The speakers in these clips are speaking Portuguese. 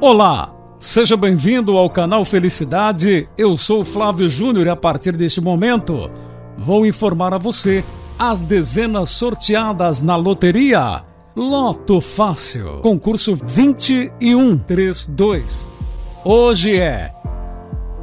Olá, seja bem-vindo ao canal Felicidade. Eu sou Flávio Júnior e a partir deste momento vou informar a você as dezenas sorteadas na loteria Loto Fácil, concurso 2132. Hoje é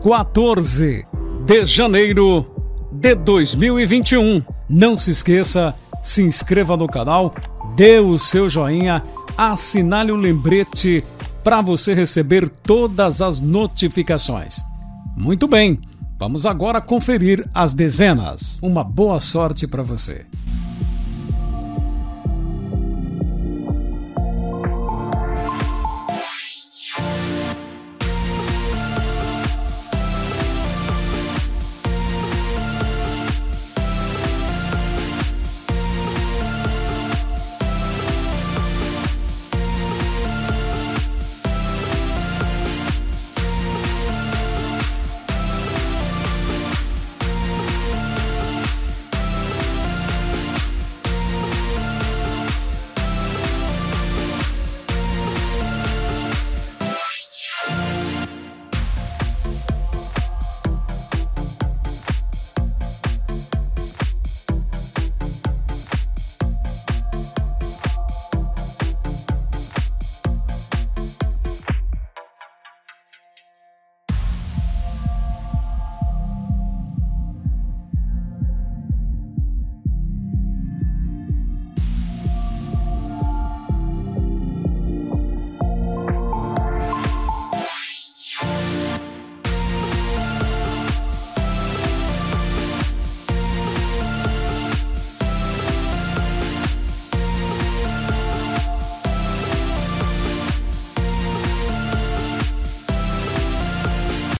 14 de janeiro de 2021. Não se esqueça, se inscreva no canal, dê o seu joinha, assinale o lembrete para você receber todas as notificações. Muito bem, vamos agora conferir as dezenas. Uma boa sorte para você.